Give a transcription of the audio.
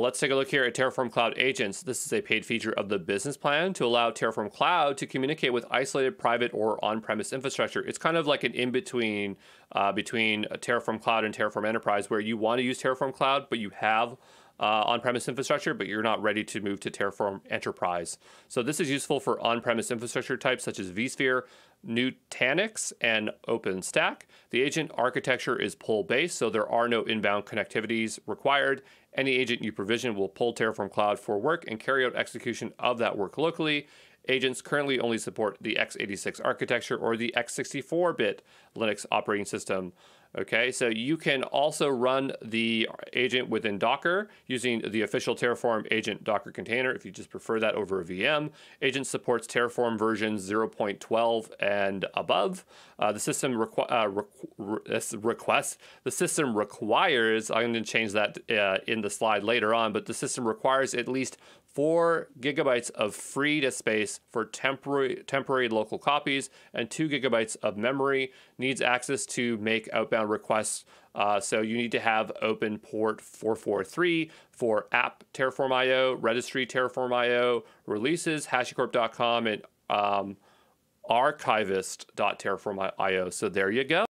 let's take a look here at Terraform Cloud Agents. This is a paid feature of the business plan to allow Terraform Cloud to communicate with isolated private or on-premise infrastructure. It's kind of like an in-between uh, between Terraform Cloud and Terraform Enterprise where you want to use Terraform Cloud, but you have uh, on-premise infrastructure, but you're not ready to move to Terraform Enterprise. So this is useful for on-premise infrastructure types such as vSphere, Nutanix, and OpenStack. The agent architecture is pull-based, so there are no inbound connectivities required. Any agent you provision will pull Terraform Cloud for work and carry out execution of that work locally. Agents currently only support the x86 architecture or the x64-bit Linux operating system. Okay, so you can also run the agent within Docker using the official Terraform agent Docker container if you just prefer that over a VM. Agent supports Terraform versions 0.12 and above. Uh, the system requ- uh, requ- request the system requires. I'm going to change that uh, in the slide later on, but the system requires at least four gigabytes of free disk space for temporary temporary local copies and two gigabytes of memory. Needs access to make outbound requests. Uh, so you need to have open port 443 for app Terraform IO, registry Terraform IO, releases, HashiCorp.com, and um, archivist.terraform.io. So there you go.